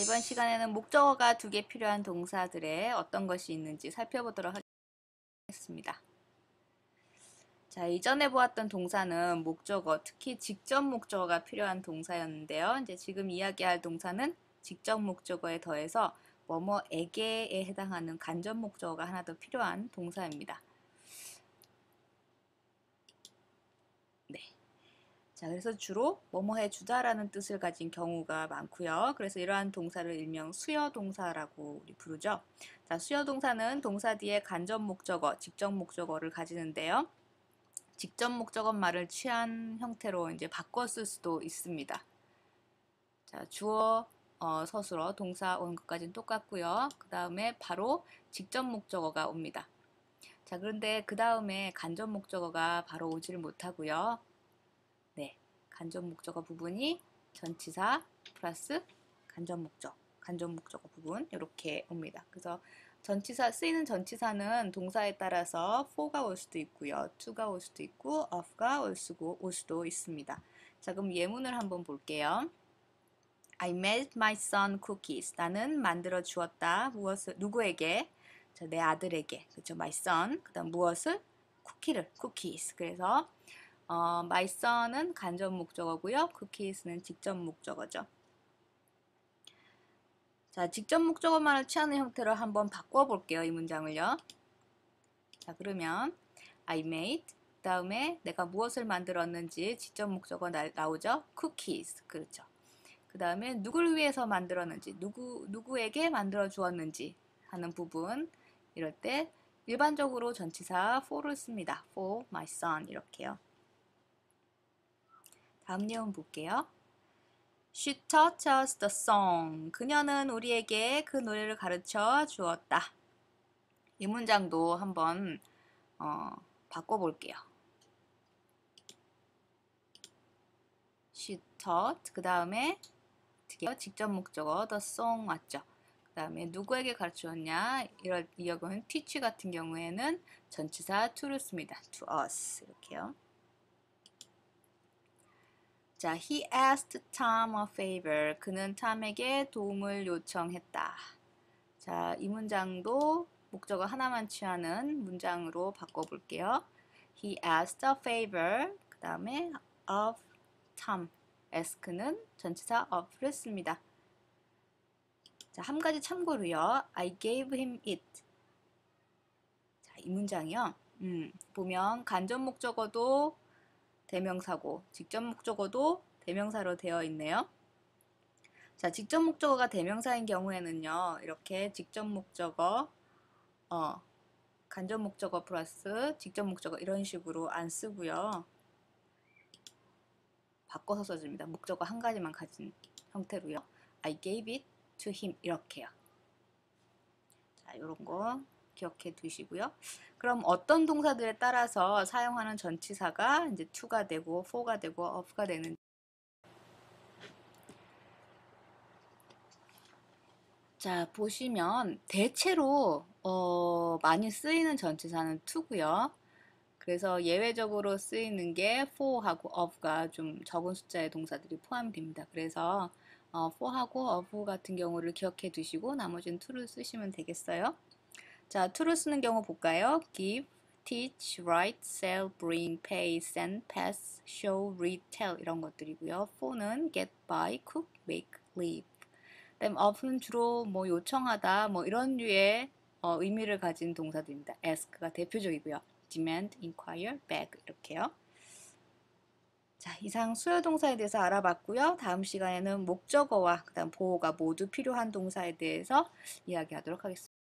이번 시간에는 목적어가 두 개 필요한 동사들의 어떤 것이 있는지 살펴보도록 하겠습니다. 자, 이전에 보았던 동사는 목적어, 특히 직접 목적어가 필요한 동사였는데요. 이제 지금 이야기할 동사는 직접 목적어에 더해서 뭐뭐에게에 해당하는 간접 목적어가 하나 더 필요한 동사입니다. 네. 자, 그래서 주로 뭐뭐 해주다라는 뜻을 가진 경우가 많고요. 그래서 이러한 동사를 일명 수여 동사라고 우리 부르죠. 자, 수여 동사는 동사 뒤에 간접 목적어, 직접 목적어를 가지는데요. 직접 목적어 말을 취한 형태로 이제 바꿔 쓸 수도 있습니다. 자, 주어, 어, 서술어, 동사 온 것까지는 똑같고요. 그 다음에 바로 직접 목적어가 옵니다. 자, 그런데 그 다음에 간접 목적어가 바로 오지를 못하고요. 네, 간접 목적어 부분이 전치사 플러스 간접 목적, 간접 목적어 부분 이렇게 옵니다. 그래서 전치사 쓰이는 전치사는 동사에 따라서 for가 올 수도 있고요. to가 올 수도 있고 of가 올 수도, 올 수도 있습니다. 자, 그럼 예문을 한번 볼게요. I made my son cookies. 나는 만들어 주었다. 무엇을 누구에게? 자, 내 아들에게. 그렇죠? my son. 그다음 무엇을? 쿠키를. cookies. 그래서 어, my son은 간접 목적어고요. cookies는 직접 목적어죠. 자, 직접 목적어만을 취하는 형태로 한번 바꿔볼게요. 이 문장을요. 자, 그러면 I made 그 다음에 내가 무엇을 만들었는지 직접 목적어 나, 나오죠. cookies 그렇죠. 그 다음에 누굴 위해서 만들었는지 누구 누구에게 만들어 주었는지 하는 부분 이럴 때 일반적으로 전치사 for를 씁니다. for my son 이렇게요. 다음 내용 볼게요. She taught us the song. 그녀는 우리에게 그 노래를 가르쳐 주었다. 이 문장도 한번 어, 바꿔볼게요. She taught 그 다음에 직접 목적어 the song 왔죠. 그 다음에 누구에게 가르쳤냐 이럴 이 경우는 teach 같은 경우에는 전치사 to를 씁니다. to us 이렇게요. 자, he asked Tom a favor. 그는 탐에게 도움을 요청했다. 자, 이 문장도 목적어 하나만 취하는 문장으로 바꿔볼게요. He asked a favor. 그 다음에 of Tom. ask는 전치사 of를 씁니다. 자, 한 가지 참고로요. I gave him it. 자, 이 문장이요. 음, 보면 간접 목적어도 대명사고 직접 목적어도 대명사로 되어 있네요. 자, 직접 목적어가 대명사인 경우에는요. 이렇게 직접 목적어 어, 간접 목적어 플러스 직접 목적어 이런 식으로 안 쓰고요. 바꿔서 써줍니다. 목적어 한 가지만 가진 형태로요. I gave it to him 이렇게요. 자, 이런 거 기억해 두시고요. 그럼 어떤 동사들에 따라서 사용하는 전치사가 이제 to가 되고 for가 되고 of가 되는 자 보시면 대체로 어, 많이 쓰이는 전치사는 to고요. 그래서 예외적으로 쓰이는 게 for하고 of가 좀 적은 숫자의 동사들이 포함됩니다. 그래서 어, for하고 of 같은 경우를 기억해 두시고 나머지는 to를 쓰시면 되겠어요. 자, to를 쓰는 경우 볼까요? give, teach, write, sell, bring, pay, send, pass, show, read, tell 이런 것들이고요. for는 get, buy, cook, make, live. 그다음 of는 주로 뭐 요청하다 뭐 이런 류의 어, 의미를 가진 동사들입니다. ask가 대표적이고요. demand, inquire, beg 이렇게요. 자, 이상 수요 동사에 대해서 알아봤고요. 다음 시간에는 목적어와 그다음 보호가 모두 필요한 동사에 대해서 이야기하도록 하겠습니다.